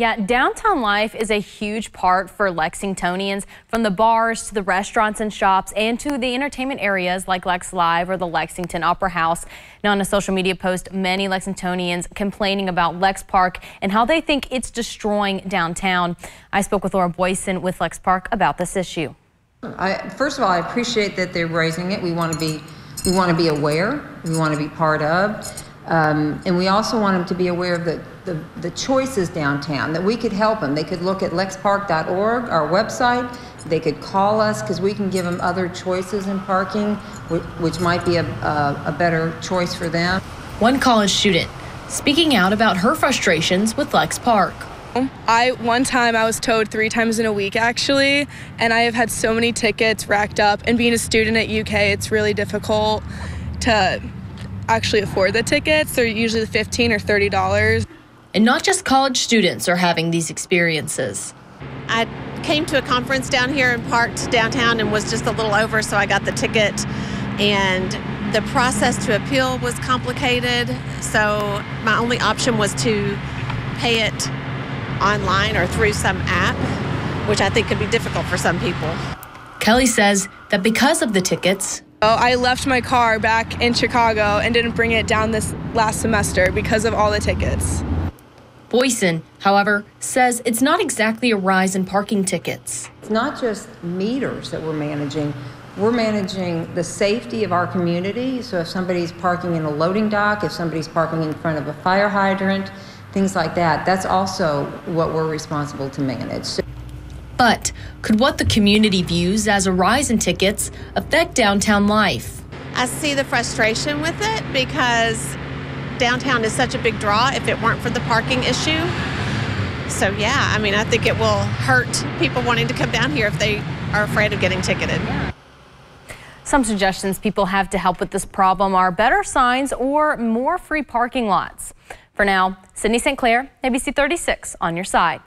Yeah, downtown life is a huge part for Lexingtonians, from the bars to the restaurants and shops and to the entertainment areas like Lex Live or the Lexington Opera House. Now, in a social media post, many Lexingtonians complaining about Lex Park and how they think it's destroying downtown. I spoke with Laura Boyson with Lex Park about this issue. I, first of all, I appreciate that they're raising it. We want to be, we want to be aware. We want to be part of. Um, and we also want them to be aware of the, the, the, choices downtown, that we could help them. They could look at lexpark.org, our website. They could call us because we can give them other choices in parking, which, which might be a, a, a better choice for them. One college student speaking out about her frustrations with Lex Park. I one time I was towed three times in a week actually, and I have had so many tickets racked up. And being a student at UK, it's really difficult to actually afford the tickets. They're usually 15 or $30. And not just college students are having these experiences. I came to a conference down here and parked downtown and was just a little over, so I got the ticket. And the process to appeal was complicated, so my only option was to pay it online or through some app, which I think could be difficult for some people. Kelly says that because of the tickets, Oh, I left my car back in Chicago and didn't bring it down this last semester because of all the tickets. Boyson, however, says it's not exactly a rise in parking tickets. It's not just meters that we're managing. We're managing the safety of our community. So if somebody's parking in a loading dock, if somebody's parking in front of a fire hydrant, things like that, that's also what we're responsible to manage. So but could what the community views as a rise in tickets affect downtown life? I see the frustration with it because downtown is such a big draw if it weren't for the parking issue. So, yeah, I mean, I think it will hurt people wanting to come down here if they are afraid of getting ticketed. Some suggestions people have to help with this problem are better signs or more free parking lots. For now, Sydney St. Clair, ABC 36 on your side.